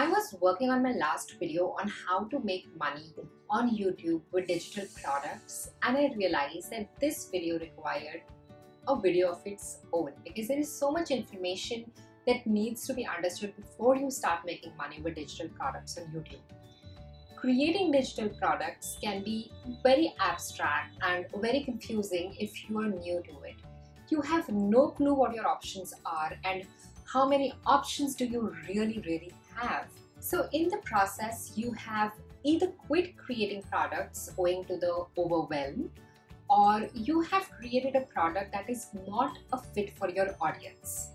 I was working on my last video on how to make money on YouTube with digital products and I realized that this video required a video of its own because there is so much information that needs to be understood before you start making money with digital products on YouTube. Creating digital products can be very abstract and very confusing if you are new to it. You have no clue what your options are and how many options do you really, really have. So in the process, you have either quit creating products owing to the overwhelm or you have created a product that is not a fit for your audience.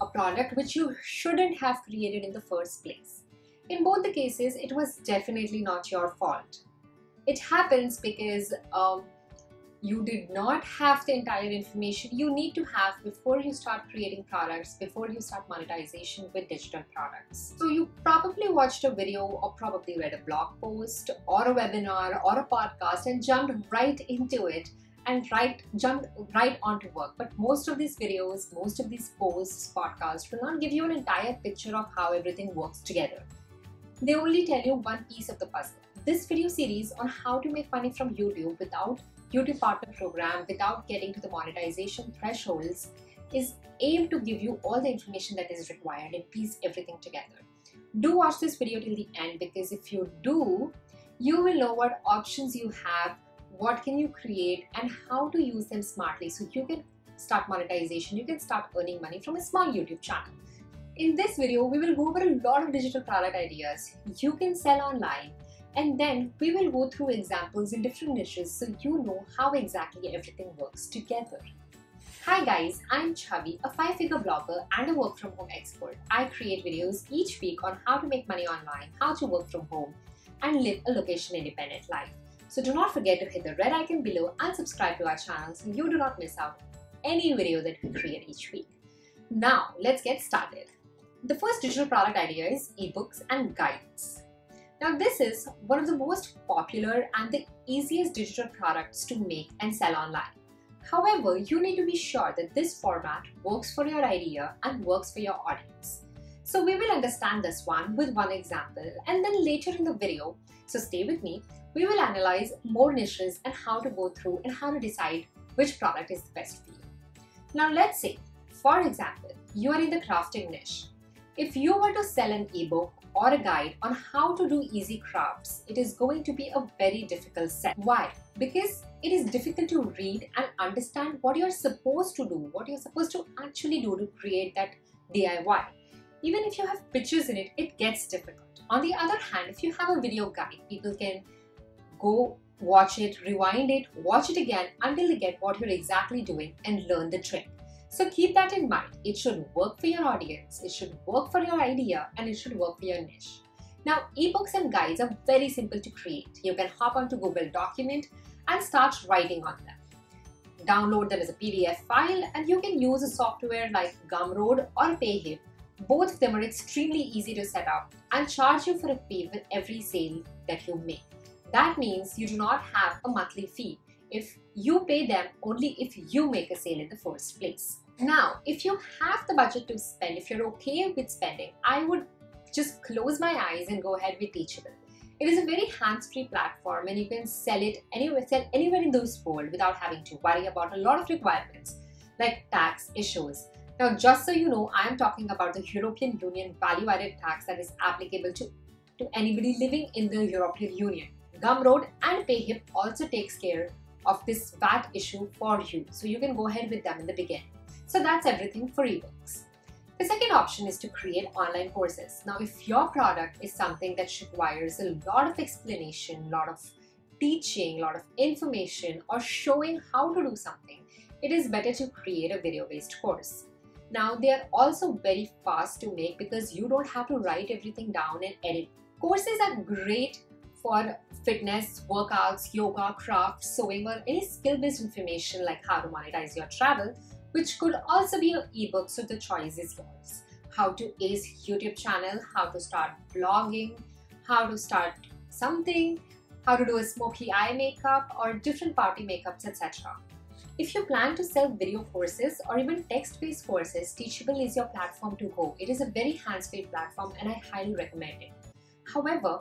A product which you shouldn't have created in the first place. In both the cases, it was definitely not your fault. It happens because um, you did not have the entire information you need to have before you start creating products, before you start monetization with digital products. So you probably watched a video or probably read a blog post or a webinar or a podcast and jumped right into it and right jumped right onto work. But most of these videos, most of these posts, podcasts will not give you an entire picture of how everything works together. They only tell you one piece of the puzzle. This video series on how to make money from YouTube without YouTube Partner Program without getting to the monetization thresholds is aimed to give you all the information that is required and piece everything together. Do watch this video till the end because if you do, you will know what options you have, what can you create and how to use them smartly so you can start monetization, you can start earning money from a small YouTube channel. In this video, we will go over a lot of digital product ideas you can sell online and then we will go through examples in different niches so you know how exactly everything works together. Hi guys, I'm Chhavi, a 5-figure blogger and a work from home expert. I create videos each week on how to make money online, how to work from home, and live a location independent life. So do not forget to hit the red icon below and subscribe to our channel so you do not miss out any video that we create each week. Now, let's get started. The first digital product idea is ebooks and guides. Now this is one of the most popular and the easiest digital products to make and sell online. However, you need to be sure that this format works for your idea and works for your audience. So we will understand this one with one example and then later in the video, so stay with me, we will analyze more niches and how to go through and how to decide which product is the best for you. Now let's say, for example, you are in the crafting niche. If you were to sell an ebook or a guide on how to do easy crafts, it is going to be a very difficult set. Why? Because it is difficult to read and understand what you're supposed to do, what you're supposed to actually do to create that DIY. Even if you have pictures in it, it gets difficult. On the other hand, if you have a video guide, people can go watch it, rewind it, watch it again until they get what you're exactly doing and learn the trick. So keep that in mind. It should work for your audience, it should work for your idea, and it should work for your niche. Now, ebooks and guides are very simple to create. You can hop onto Google Document and start writing on them. Download them as a PDF file, and you can use a software like Gumroad or Payhip. Both of them are extremely easy to set up and charge you for a fee with every sale that you make. That means you do not have a monthly fee if you pay them only if you make a sale in the first place. Now, if you have the budget to spend, if you're okay with spending, I would just close my eyes and go ahead with Teachable. It is a very hands-free platform and you can sell it anywhere, sell anywhere in this world without having to worry about a lot of requirements like tax issues. Now, just so you know, I am talking about the European Union value-added tax that is applicable to, to anybody living in the European Union. Gumroad and Payhip also takes care of this VAT issue for you, so you can go ahead with them in the beginning. So that's everything for ebooks. The second option is to create online courses. Now, if your product is something that requires a lot of explanation, a lot of teaching, a lot of information, or showing how to do something, it is better to create a video-based course. Now, they are also very fast to make because you don't have to write everything down and edit. Courses are great for fitness, workouts, yoga, crafts, sewing, or any skill-based information like how to monetize your travel, which could also be an ebook, so the choice is yours. How to ace YouTube channel, how to start blogging, how to start something, how to do a smoky eye makeup or different party makeups, etc. If you plan to sell video courses or even text-based courses, Teachable is your platform to go. It is a very hands-free platform and I highly recommend it. However,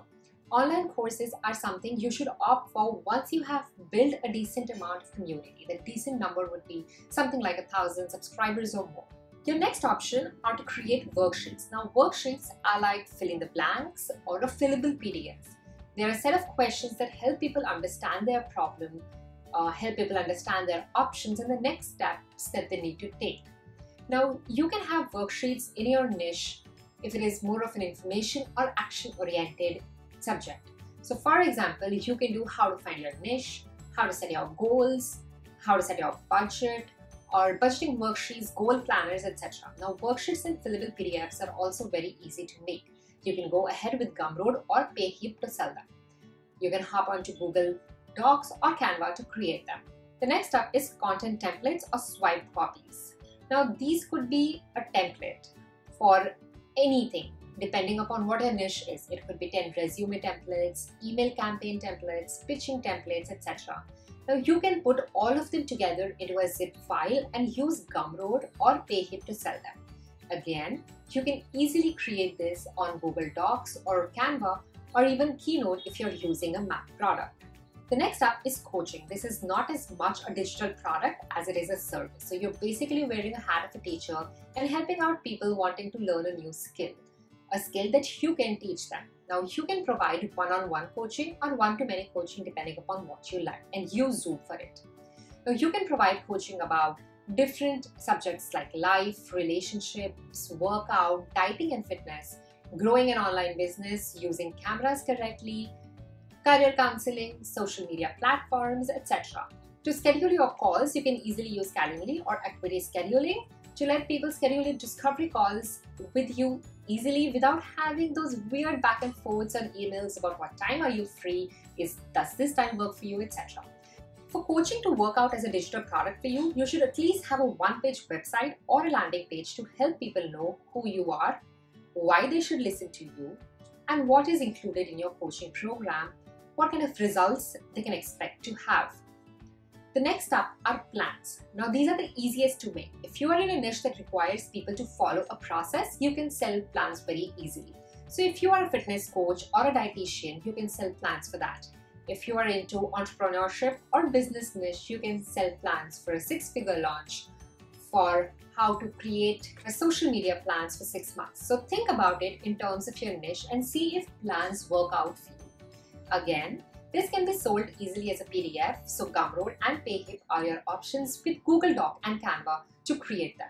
online courses are something you should opt for once you have built a decent amount of community. The decent number would be something like a thousand subscribers or more. Your next option are to create worksheets. Now worksheets are like fill in the blanks or a fillable PDF. They're a set of questions that help people understand their problem, uh, help people understand their options and the next steps that they need to take. Now you can have worksheets in your niche if it is more of an information or action oriented subject. So for example, you can do how to find your niche, how to set your goals, how to set your budget, or budgeting worksheets, goal planners, etc. Now worksheets and fillable PDFs are also very easy to make. You can go ahead with Gumroad or Payhip to sell them. You can hop onto Google Docs or Canva to create them. The next up is content templates or swipe copies. Now these could be a template for anything depending upon what your niche is. It could be 10 resume templates, email campaign templates, pitching templates, etc. Now you can put all of them together into a zip file and use Gumroad or Payhip to sell them. Again, you can easily create this on Google Docs or Canva or even Keynote if you're using a Mac product. The next up is coaching. This is not as much a digital product as it is a service. So you're basically wearing a hat of a teacher and helping out people wanting to learn a new skill, a skill that you can teach them. Now you can provide one-on-one coaching or one-to-many coaching depending upon what you like and use Zoom for it. Now you can provide coaching about different subjects like life, relationships, workout, dieting and fitness, growing an online business, using cameras correctly, career counseling, social media platforms, etc. To schedule your calls, you can easily use Calendly or Acuity Scheduling to let people schedule discovery calls with you easily without having those weird back and forths on emails about what time are you free, is does this time work for you, etc. For coaching to work out as a digital product for you, you should at least have a one-page website or a landing page to help people know who you are, why they should listen to you, and what is included in your coaching program, what kind of results they can expect to have. The next up are plans. Now these are the easiest to make. If you are in a niche that requires people to follow a process, you can sell plans very easily. So if you are a fitness coach or a dietitian, you can sell plans for that. If you are into entrepreneurship or business niche, you can sell plans for a six-figure launch for how to create a social media plans for six months. So think about it in terms of your niche and see if plans work out for you. Again, this can be sold easily as a PDF, so Gumroad and Payhip are your options with Google Doc and Canva to create them.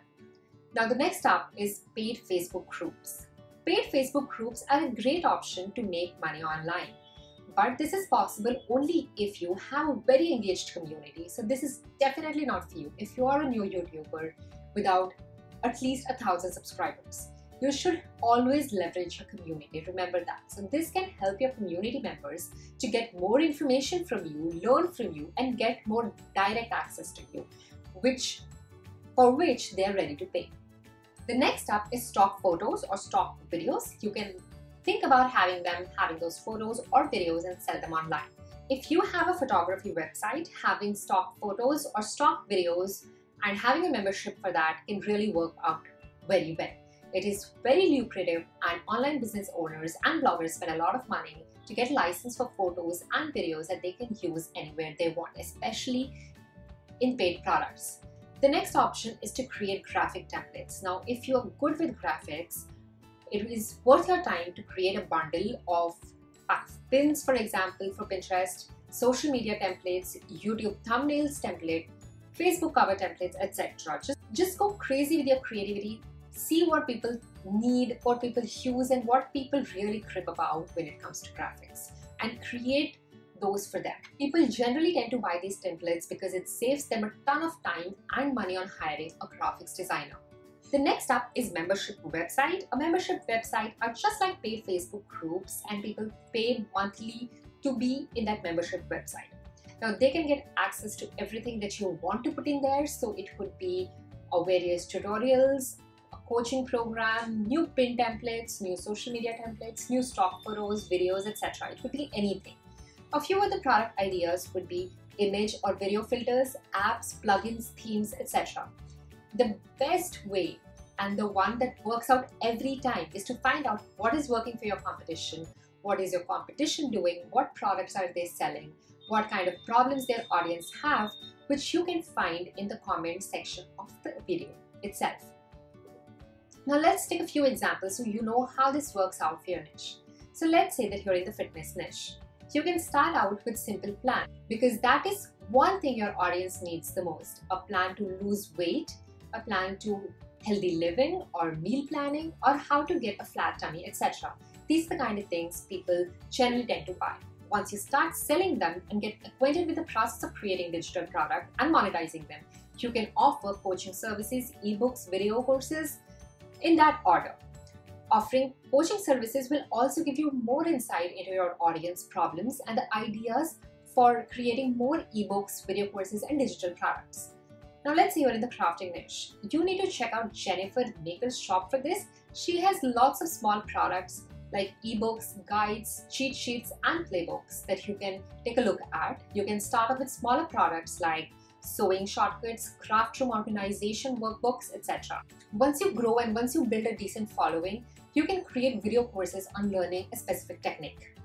Now the next up is paid Facebook groups. Paid Facebook groups are a great option to make money online. But this is possible only if you have a very engaged community. So this is definitely not for you if you are a new YouTuber without at least a thousand subscribers you should always leverage your community. Remember that. So this can help your community members to get more information from you, learn from you, and get more direct access to you, which for which they are ready to pay. The next up is stock photos or stock videos. You can think about having them, having those photos or videos and sell them online. If you have a photography website, having stock photos or stock videos and having a membership for that can really work out very well. It is very lucrative and online business owners and bloggers spend a lot of money to get license for photos and videos that they can use anywhere they want, especially in paid products. The next option is to create graphic templates. Now, if you're good with graphics, it is worth your time to create a bundle of uh, pins, for example, for Pinterest, social media templates, YouTube thumbnails template, Facebook cover templates, etc. Just, just go crazy with your creativity see what people need, what people use, and what people really crib about when it comes to graphics, and create those for them. People generally tend to buy these templates because it saves them a ton of time and money on hiring a graphics designer. The next up is membership website. A membership website are just like paid Facebook groups and people pay monthly to be in that membership website. Now they can get access to everything that you want to put in there. So it could be uh, various tutorials, coaching program, new pin templates, new social media templates, new stock photos, videos, etc. It could be anything. A few other product ideas would be image or video filters, apps, plugins, themes, etc. The best way and the one that works out every time is to find out what is working for your competition, what is your competition doing, what products are they selling, what kind of problems their audience have, which you can find in the comment section of the video itself. Now let's take a few examples so you know how this works out for your niche. So let's say that you're in the fitness niche. You can start out with simple plan because that is one thing your audience needs the most. A plan to lose weight, a plan to healthy living or meal planning or how to get a flat tummy, etc. These are the kind of things people generally tend to buy. Once you start selling them and get acquainted with the process of creating digital product and monetizing them, you can offer coaching services, ebooks, video courses in that order. Offering coaching services will also give you more insight into your audience problems and the ideas for creating more ebooks, video courses, and digital products. Now let's say you're in the crafting niche. You need to check out Jennifer Maker's shop for this. She has lots of small products like ebooks, guides, cheat sheets, and playbooks that you can take a look at. You can start off with smaller products like sewing shortcuts, craft room organization workbooks, etc. Once you grow and once you build a decent following, you can create video courses on learning a specific technique.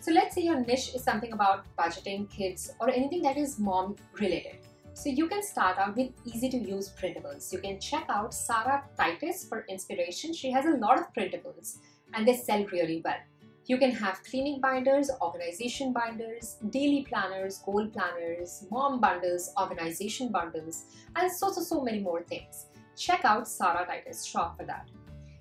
So let's say your niche is something about budgeting, kids, or anything that is mom related. So you can start out with easy to use printables. You can check out Sarah Titus for inspiration. She has a lot of printables and they sell really well. You can have cleaning binders, organization binders, daily planners, goal planners, mom bundles, organization bundles, and so, so, so many more things. Check out Sarah Titus shop for that.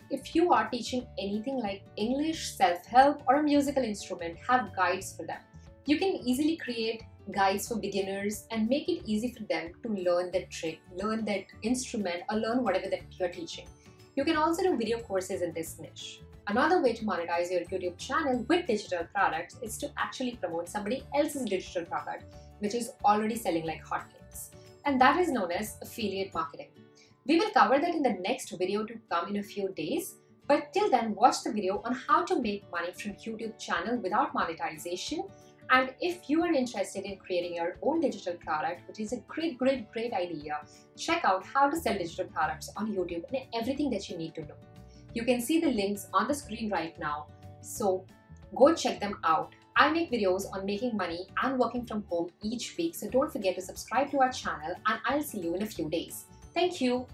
If you are teaching anything like English, self-help, or a musical instrument, have guides for them. You can easily create guides for beginners and make it easy for them to learn that trick, learn that instrument, or learn whatever that you're teaching. You can also do video courses in this niche. Another way to monetize your YouTube channel with digital products is to actually promote somebody else's digital product, which is already selling like hotcakes. And that is known as affiliate marketing. We will cover that in the next video to come in a few days. But till then, watch the video on how to make money from YouTube channel without monetization and if you are interested in creating your own digital product, which is a great, great, great idea, check out how to sell digital products on YouTube and everything that you need to know. You can see the links on the screen right now. So go check them out. I make videos on making money and working from home each week. So don't forget to subscribe to our channel and I'll see you in a few days. Thank you.